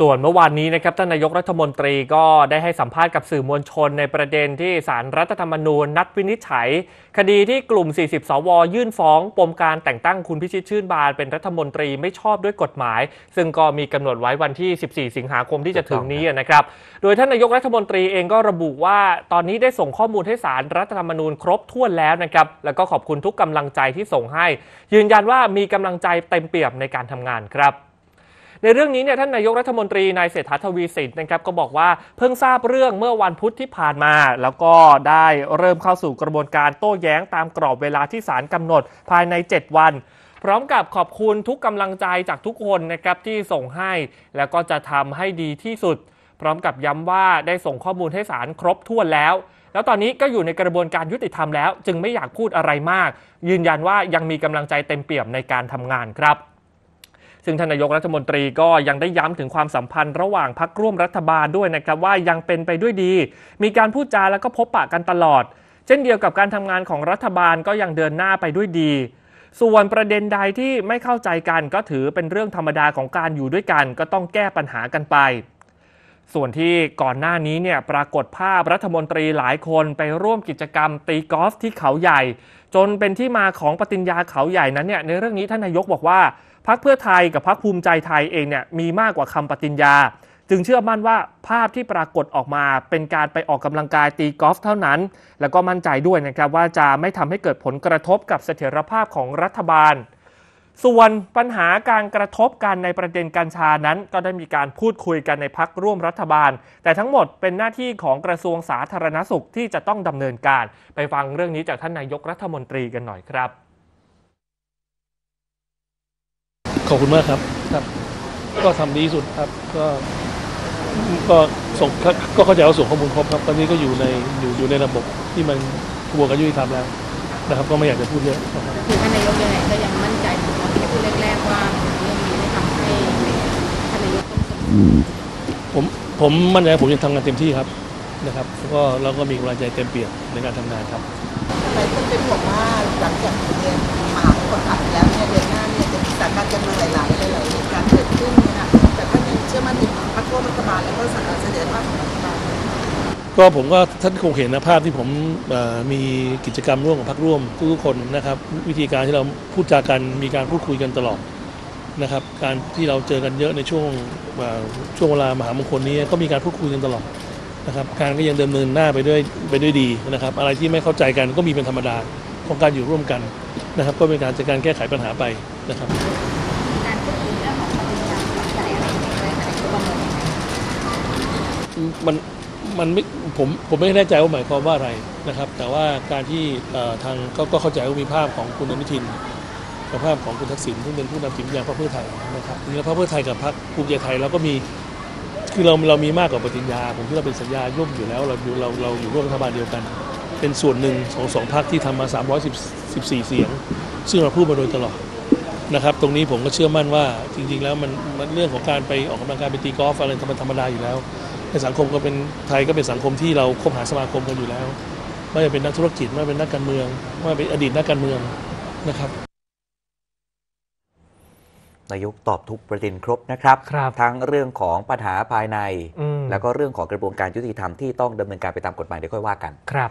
ส่วนเมื่อวานนี้นะครับท่านนายกรัฐมนตรีก็ได้ให้สัมภาษณ์กับสื่อมวลชนในประเด็นที่สารรัฐธรรมนูญนัดวินิจฉัย คดีที่กลุ่ม 40 สว ยื่นฟ้อง ปมการแต่งตั้งคุณพิชิตชื่นบานเป็นรัฐมนตรีไม่ชอบด้วยกฎหมาย ซึ่งก็มีกำหนดไว้วันที่ 14 สิงหาคมที่จะถึงนี้นะครับ โดยท่านนายกรัฐมนตรีเองก็ระบุว่าตอนนี้ได้ส่งข้อมูลให้สารรัฐธรรมนูญครบถ้วนแล้วนะครับแล้วก็ขอบคุณทุกกำลังใจที่ส่งให้ ยืนยันว่ามีกำลังใจเต็มเปี่ยมในการทำงานครับ ในเรื่องนี้เนี่ยท่านนายกรัฐมนตรีนายเศรษฐาทวีสินนะครับก็บอกว่าเพิ่งทราบเรื่องเมื่อวันพุธที่ผ่านมา แล้วก็ได้เริ่มเข้าสู่กระบวนการโต้แย้งตามกรอบเวลาที่ศาลกำหนดภายใน 7 วันพร้อมกับขอบคุณทุกกำลังใจจากทุกคนนะครับที่ส่งให้ แล้วก็จะทำให้ดีที่สุด พร้อมกับย้ำว่าได้ส่งข้อมูลให้ศาลครบถ้วนแล้ว แล้วตอนนี้ก็อยู่ในกระบวนการยุติธรรมแล้ว จึงไม่อยากพูดอะไรมาก ยืนยันว่ายังมีกำลังใจเต็มเปี่ยมในการทำงานครับ ซึ่งท่านนายกรัฐมนตรีก็ยังได้ย้ำถึงความสัมพันธ์ระหว่างพักร่วมรัฐบาลด้วยนะครับว่ายังเป็นไปด้วยดี มีการพูดจาแล้วก็พบปะกันตลอด เช่นเดียวกับการทำงานของรัฐบาลก็ยังเดินหน้าไปด้วยดี ส่วนประเด็นใดที่ไม่เข้าใจกันก็ถือเป็นเรื่องธรรมดาของการอยู่ด้วยกัน ก็ต้องแก้ปัญหากันไปส่วนที่ก่อนหน้านี้เนี่ยปรากฏภาพรัฐมนตรีหลายคนไปร่วมกิจกรรมตีกอล์ฟที่เขาใหญ่ จนเป็นที่มาของปฏิญญาเขาใหญ่นั้นเนี่ยในเรื่องนี้ท่านนายกบอกว่า พักเพื่อไทยกับพักภูมิใจไทยเองเนี่ยมีมากกว่าคำปฏิญญา จึงเชื่อมั่นว่าภาพที่ปรากฏออกมาเป็นการไปออกกำลังกายตีกอล์ฟเท่านั้น แล้วก็มั่นใจด้วยนะครับว่าจะไม่ทำให้เกิดผลกระทบกับเสถียรภาพของรัฐบาล ส่วนปัญหาการกระทบกันในประเด็นกัญชานั้น ก็ได้มีการพูดคุยกันในพักร่วมรัฐบาล แต่ทั้งหมดเป็นหน้าที่ของกระทรวงสาธารณสุขที่จะต้องดำเนินการ ไปฟังเรื่องนี้จากท่านนายกรัฐมนตรีกันหน่อยครับ ขอบคุณมากครับครับ ก็ทำดีที่สุดครับก็ก็ส่งก็เข้าใจว่าส่งข้อมูลครบครับ ตอนนี้ก็อยู่ในอยู่อยู่ในระบบที่มันกระบวนการยุติธรรมแล้วนะครับ ก็ไม่อยากจะพูดเยอะนะครับคือท่านนายกยังไงก็ยังมั่นใจเหมือนตอนที่พูดแรกๆว่าเรื่องนี้ไม่ทำให้ท่านนายกต้องสงสัยผมผมมั่นใจว่าผมยังทำงานเต็มที่ครับนะครับแล้วก็เราก็มีกำลังใจเต็มเปี่ยมในการทำงานครับหลายคนเป็นห่วงว่าหลังจากเรียนมหา ร่วมรัฐบาลแล้วก็สถียรภาพของรัฐบาลก็ผมก็ท่านคงเห็นนะภาพที่ผมมีกิจกรรมร่วมกับพรรคร่วมทุกๆคนนะครับ วิธีการที่เราพูดจากันมีการพูดคุยกันตลอดนะครับ การที่เราเจอกันเยอะในช่วงช่วงเวลามหามงคลนี้ก็มีการพูดคุยกันตลอดนะครับการก็ยังเดินเนินหน้าไปด้วยไปด้วยดีนะครับ อะไรที่ไม่เข้าใจกันก็มีเป็นธรรมดาของการอยู่ร่วมกันนะครับ ก็เป็นการจัดการแก้ไขปัญหาไปนะครับ มันมันไม่ผมผมไม่แน่ใจว่าหมายความว่าอะไรนะครับ แต่ว่าการที่ทางก็ก็เข้าใจว่ามีภาพของคุณอนุทินกับภาพของคุณทักษิณซึ่งเป็นผู้นำจิตวิญญาณพรรคเพื่อไทยนะครับทีนี้พรรคเพื่อไทยกับพรรคภูมิใจไทยเราก็มีคือเราเรามีมากกว่าปฏิญญา ผมคิดว่าเป็นสัญญาร่วมอยู่แล้ว เราอยู่เราเราอยู่ร่วมรัฐบาลเดียวกัน เป็นส่วนหนึ่งของสองพรรคที่ทำมา 314 เสียง ซึ่งเราพูดมาโดยตลอด นะครับตรงนี้ผมก็เชื่อมั่นว่าจริง ๆ แล้วมันมันเรื่องของการไปออกกำลังกายไปตีกอล์ฟอะไรธรรมธรรมดาอยู่แล้ว ในสังคมก็เป็นไทยก็เป็นสังคมที่เราคบหาสมาคมกันอยู่แล้ว ไม่ว่าเป็นนักธุรกิจไม่ว่าเป็นนักการเมืองไม่ว่าเป็นอดีตนักการเมืองนะครับนายกตอบทุกประเด็นครบนะครับครับทั้งเรื่องของปัญหาภายในอืมแล้วก็เรื่องของกระบวนการยุติธรรมที่ต้องดำเนินการไปตามกฎหมายเดี๋ยวค่อยว่ากันครับ